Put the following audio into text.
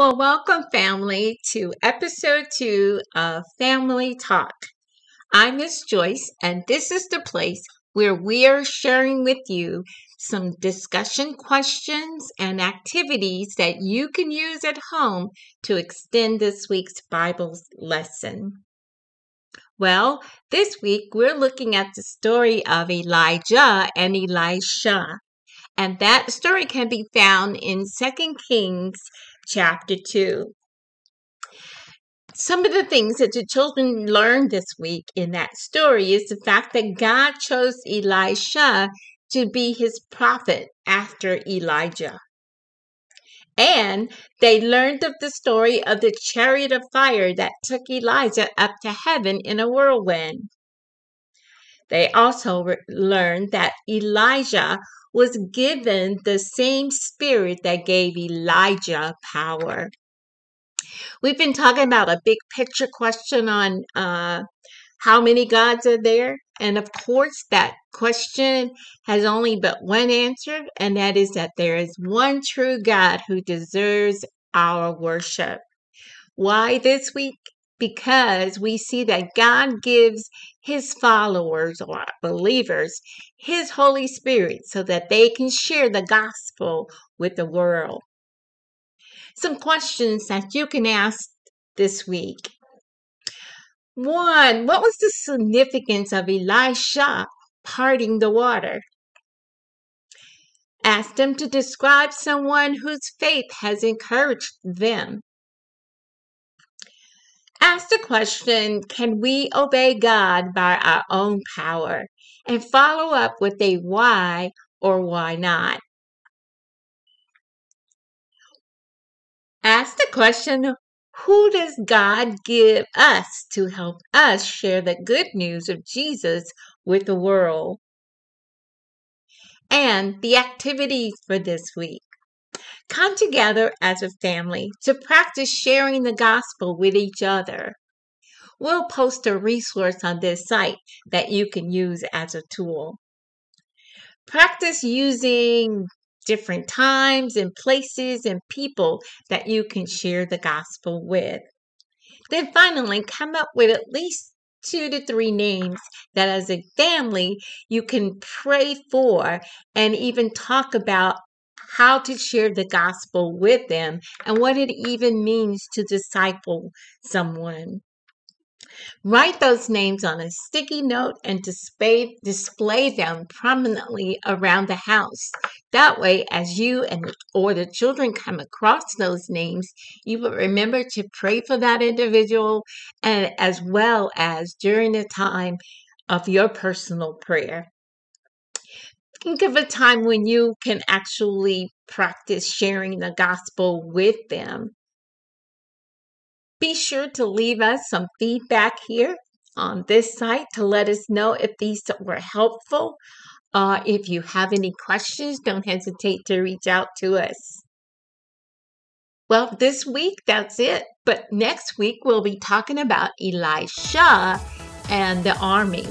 Well, welcome, family, to episode two of Family Talk. I'm Miss Joyce, and this is the place where we are sharing with you some discussion questions and activities that you can use at home to extend this week's Bible lesson. Well, this week we're looking at the story of Elijah and Elisha. And that story can be found in 2 Kings chapter 2. Some of the things that the children learned this week in that story is the fact that God chose Elisha to be his prophet after Elijah. And they learned of the story of the chariot of fire that took Elijah up to heaven in a whirlwind. They also re- learned that Elijah was given the same spirit that gave Elijah power. We've been talking about a big picture question on uh, how many gods are there? And of course, that question has only but one answer, and that is that there is one true God who deserves our worship. Why this week? Because we see that God gives his followers or believers his Holy Spirit so that they can share the gospel with the world. Some questions that you can ask this week. One, what was the significance of Elisha parting the water? Ask them to describe someone whose faith has encouraged them. Ask the question Can we obey God by our own power? And follow up with a why or why not. Ask the question Who does God give us to help us share the good news of Jesus with the world? And the activities for this week. Come together as a family to practice sharing the gospel with each other. We'll post a resource on this site that you can use as a tool. Practice using different times and places and people that you can share the gospel with. Then finally, come up with at least two to three names that as a family you can pray for and even talk about how to share the gospel with them and what it even means to disciple someone. Write those names on a sticky note and display, display them prominently around the house. That way, as you and or the children come across those names, you will remember to pray for that individual and as well as during the time of your personal prayer. Think of a time when you can actually practice sharing the gospel with them. Be sure to leave us some feedback here on this site to let us know if these were helpful. Uh, if you have any questions, don't hesitate to reach out to us. Well, this week that's it. But next week we'll be talking about Elisha and the army.